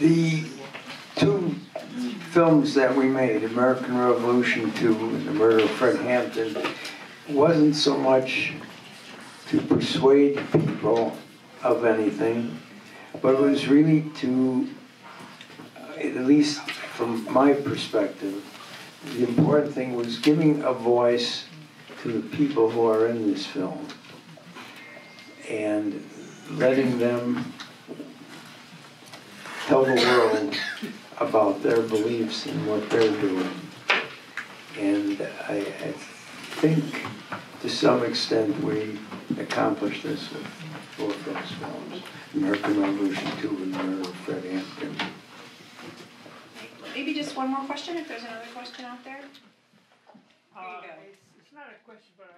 The two films that we made, American Revolution Two and The Murder of Fred Hampton, wasn't so much to persuade people of anything, but it was really to, at least from my perspective, the important thing was giving a voice to the people who are in this film and letting them tell the world about their beliefs and what they're doing. And I, I think to some extent we accomplished this with both those films. American Revolution Two and Murder of Fred Hampton. Maybe just one more question, if there's another question out there? Uh, you go. It's, it's not a question, but I,